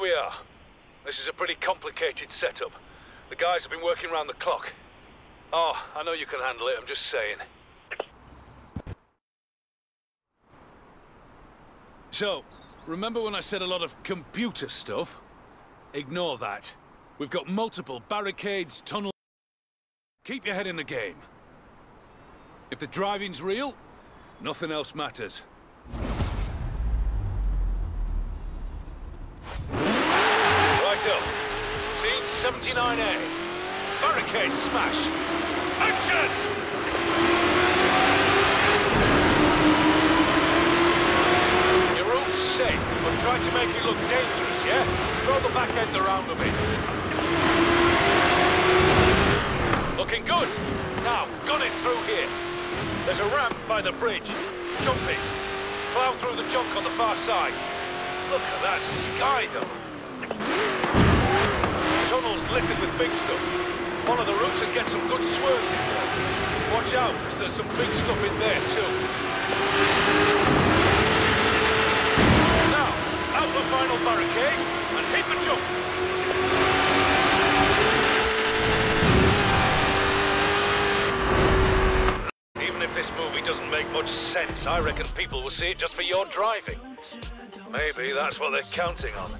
here we are. This is a pretty complicated setup. The guys have been working around the clock. Oh, I know you can handle it, I'm just saying. So, remember when I said a lot of computer stuff? Ignore that. We've got multiple barricades, tunnels... Keep your head in the game. If the driving's real, nothing else matters. 79A. Barricade smash. Action! Your route's safe, but try to make it look dangerous, yeah? Throw the back end around a bit. Looking good. Now, gun it through here. There's a ramp by the bridge. Jump it. Plow through the junk on the far side. Look at that sky, though. Big stuff. Follow the route and get some good swerves in there. Watch out, because there's some big stuff in there, too. Now, out the final barricade, and hit the jump. Even if this movie doesn't make much sense, I reckon people will see it just for your driving. Maybe that's what they're counting on.